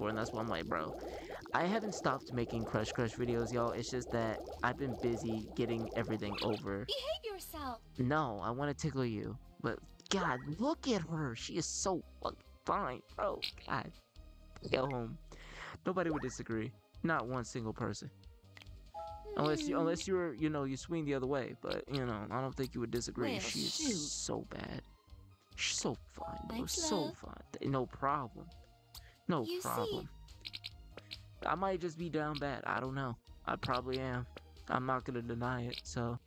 before, and that's why I'm like, bro, I haven't stopped making Crush Crush videos, y'all. It's just that I've been busy getting everything over. Behave yourself. No, I want to tickle you, but God, look at her. She is so fine, bro. God, go home. Nobody would disagree. Not one single person. Unless you, Hmm. unless you're, you know, you swing the other way. But you know, I don't think you would disagree. Well, She's so bad. She's so fine, bro. Thanks, so fine. No problem. No You see- problem. I might just be down bad. I don't know. I probably am. I'm not gonna deny it. So.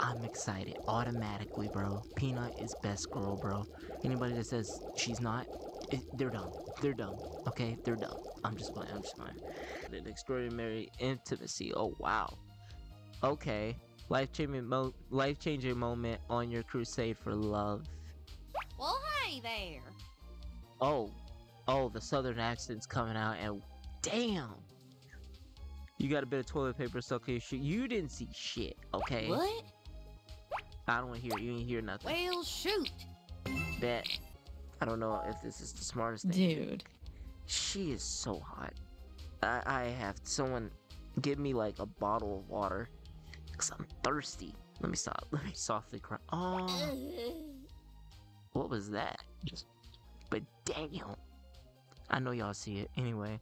I'm excited automatically, bro. Peanut is best girl, bro. Anybody that says she's not, it, they're dumb. They're dumb. Okay, they're dumb. I'm just playing. I'm just playing. An extraordinary intimacy. Oh wow. Okay. Life changing mo- life changing moment on your crusade for love. Well, hey there. Oh, oh, the southern accent's coming out, and damn. You got a bit of toilet paper stuck in your shoe. You didn't see shit, okay? What? I don't want to hear. You ain't hear nothing. Well, shoot. Bet. I don't know if this is the smartest thing. Dude. She is so hot. I, I have someone give me like a bottle of water because I'm thirsty. Let me stop. Let me softly cry. Oh, what was that? But damn. I know y'all see it. Anyway,